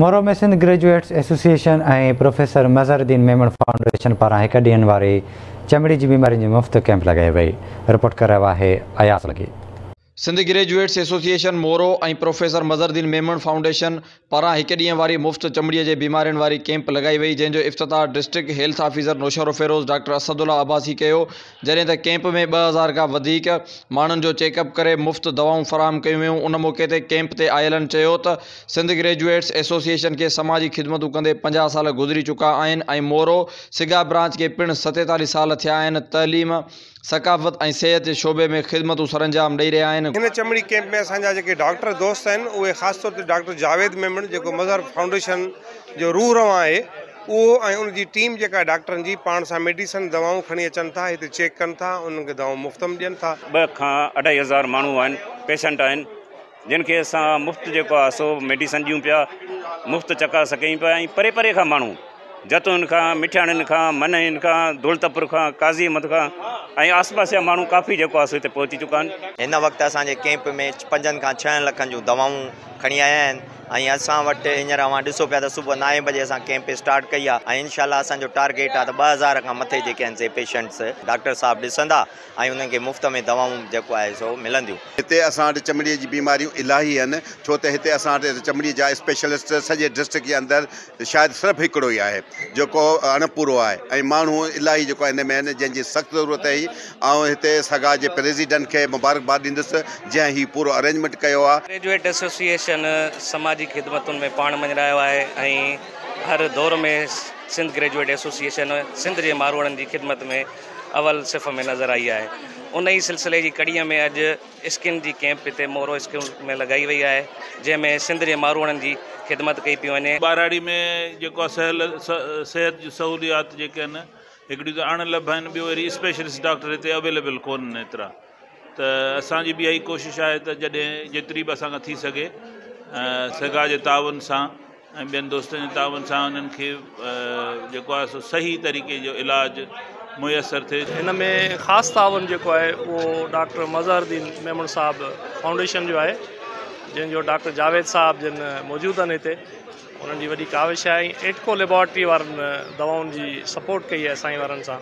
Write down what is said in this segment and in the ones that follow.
मोरो में Sindh graduates association ए प्रोफेसर मज़र मेमण फाउंडेशन पारा एक ॾींहंनि वारी चमड़ी की बीमारी मुफ्त कैंप लगाई वही रिपोर्ट कराया है अयास लगी सिंध ग्रेजुएट्स एसोसिएशन मोरो ऐं प्रोफेसर मज़रदीन मेमण फाउंडेशन पारां हिकु ॾींहुं वारी मुफ़्त चमड़ीअ जे बीमारियुनि वारी कैंप लॻाई वई जंहिंजो इफ़्ति district health officer Naushahro Feroze doctor Asadullah Abbasi कयो जॾहिं त कैंप में ॿ हज़ार खां वधीक माण्हुनि जो चेकअप करे मुफ़्त दवाऊं फराहम कयूं वयूं उन मौक़े ते कैंप ते आयलनि चयो त सिंध ग्रेजुएट्स एसोसिएशन खे समाजी ख़िदमतूं कंदे पंजाह साल गुज़री चुका आहिनि ऐं मोरो सिगा ब्रांच खे पिणु सतेतालीह साल थिया आहिनि तइलीम सकाफ़त ऐं सिहत जे शोबे में ख़िदमतूं सरंजाम ॾेई रहिया आहिनि हिन चमड़ी कैंप में असांजा जेके डॉक्टर दोस्त आहिनि उहे ख़ासि तौर ते डॉक्टर जावेद मेमड़ जेको मज़हर फाउंडेशन जो रूह रव आहे उहो ऐं उनजी टीम जेका डॉक्टरनि जी पाण सां मेडिसन दवाऊं खणी अचनि था हिते चेक कनि था उन्हनि खे दवाऊं में ॾियनि था ॿ खां अढाई हज़ार माण्हू आहिनि पेशंट आहिनि जिन खे असां मुफ़्ति जेको आहे सो मेडिसन ॾियूं पिया मुफ़्ति चकास कयूं पिया ऐं परे परे खां माण्हू जतुनि खां मिठियाणियुनि खां मन खां दौलतपुर खां काज़ी अम खां ऐं आसपास जा माण्हू काफ़ी जेको आहे हिते पहुची चुका आहिनि हिन वक़्तु असांजे कैम्प में पंजनि खां छहनि लखनि जूं दवाऊं खणी आया आहिनि ऐं असां वटि हींअर ॾिसो पिया त सुबुह बजे असां कैम्प स्टार्ट कई आहे ऐं इनशा असांजो टारगेट आहे त ॿ हज़ार खां मथे जेके आहिनि पेशंट्स डॉक्टर साहिबु ॾिसंदा ऐं उन्हनि खे मुफ़्त में दवाऊं जेको आहे सो मिलंदियूं हिते असां वटि चमड़ीअ जी बीमारियूं इलाही आहिनि छो त हिते असां वटि चमड़ी जा स्पेशलिस्ट सॼे डिस्ट्रिक्ट जे अंदरि शायदि सिर्फ़ु हिकिड़ो ई आहे जेको अणपूरो आहे ऐं माण्हू इलाही जेको आहे हिन में आहिनि जंहिंजी सख़्तु ज़रूरत हुई ऐं हिते सॻा जे प्रेसिडेंट खे मुबारकबाद ॾींदुसि जंहिं ही पूरो अरेंजमेंट कयो आहे समाजी ख़िदमतुनि में पाण मञिरायो आहे ऐं हर दौर में सिंध ग्रेजुएट एसोसिएशन सिंध जे माणड़नि जी ख़िदमत में अवल सिफ़ में नज़र आई आहे उन ई सिलसिले जी कड़ीअ में अॼु स्किन जी कैंप हिते मोरो स्किन में लॻाई वई आहे जंहिंमें सिंध जे माणड़नि जी ख़िदमत कई पई वञे बाराड़ी में जेको आहे सहल सिहत जी सहूलियात जेके आहिनि हिकिड़ी त अणलभ आहिनि ॿियो वरी स्पेशलिस्ट डॉक्टर हिते अवेलेबल कोन आहिनि एतिरा त असांजी बि इहा ई कोशिशि आहे त जॾहिं जेतिरी बि असांखां थी सघे सगा जे ताउनि सां ऐं ॿियनि दोस्तनि जे ताउनि सां उन्हनि खे जेको आहे सो सही तरीक़े जो इलाजु मुयसरु थिए हिन में ख़ासि ताउन जेको आहे उहो डॉक्टर मज़हरुद्दीन मेमण साहिबु फाउंडेशन जो आहे जंहिंजो डॉक्टर जावेद साहिब जिन मौजूदु आहिनि हिते उन्हनि जी वॾी काविश आहे ऐं एटको लेबोरेटरी वारनि दवाउनि जी सपोर्ट कई आहे साईं वारनि सां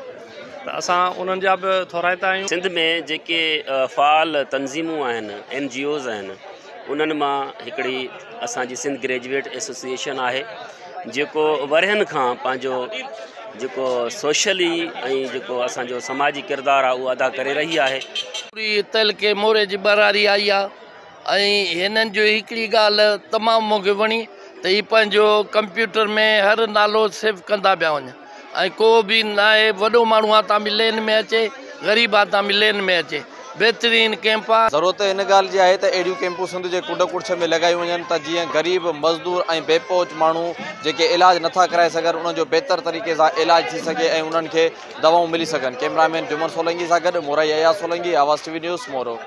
त असां उन्हनि जा बि थोराए आहियूं सिंध में जेके फाल तनज़ीमूं आहिनि एन जी ओज़ आहिनि उन्हनि मां हिकिड़ी असांजी सिंध ग्रेजुएट एसोसिएशन आहे जेको वरिहनि खां पंहिंजो जेको सोशली ऐं जेको असांजो समाजी किरदारु आहे उहो अदा करे रही आहे तलके मोरे जी बरारी आई आहे ऐं हिननि जी हिकिड़ी ॻाल्हि तमामु मूंखे वणी त हीअ पंहिंजो कंप्यूटर में हर नालो सेव कंदा पिया वञनि ऐं को बि न आहे वॾो माण्हू आहे त में अचे ग़रीब आहे त मिलेन में अचे बेहतरीन कैंप आहे ज़रूरत हिन ॻाल्हि जी आहे त अहिड़ियूं कैंपूं सिंध जे कुंड कुछ में लॻायूं वञनि त जीअं ग़रीब मज़दूर ऐं बेपोच माण्हू जेके इलाज नथा कराए सघनि उन्हनि जो बहितर तरीक़े सां इलाज थी सघे ऐं उन्हनि खे दवाऊं मिली सघनि कैमरामैन जुमन सोलंगी सां गॾु मोरई अया सोलंगी आवाज़ टी वी न्यूज़ मोरो